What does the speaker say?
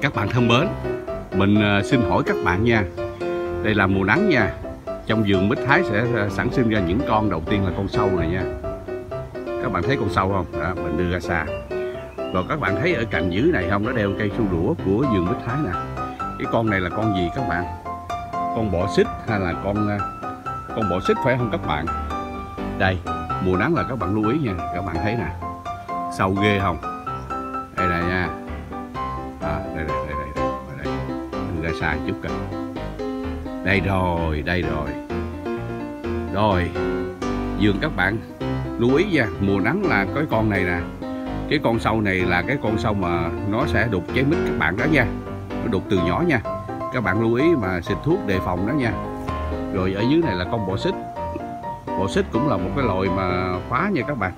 Các bạn thân mến, mình à, xin hỏi các bạn nha. Đây là mùa nắng nha. Trong vườn mít thái sẽ à, sản sinh ra những con đầu tiên là con sâu này nha. Các bạn thấy con sâu không? Đó, mình đưa ra xa. Rồi các bạn thấy ở cạnh dưới này không? Nó đeo cây su đũa của vườn mít thái nè. Cái con này là con gì các bạn? Con bọ xích hay là con à, con bọ xích phải không các bạn? Đây, mùa nắng là các bạn lưu ý nha. Các bạn thấy nè. Sâu ghê không? Sàn xa chút kìa. Đây rồi, đây rồi. Rồi, dường các bạn lưu ý nha, mùa nắng là cái con này nè. Cái con sâu này là cái con sâu mà nó sẽ đục cháy mít các bạn đó nha. Nó đục từ nhỏ nha. Các bạn lưu ý mà xịt thuốc đề phòng đó nha. Rồi ở dưới này là con bọ xích. Bọ xích cũng là một cái loại mà phá nha các bạn.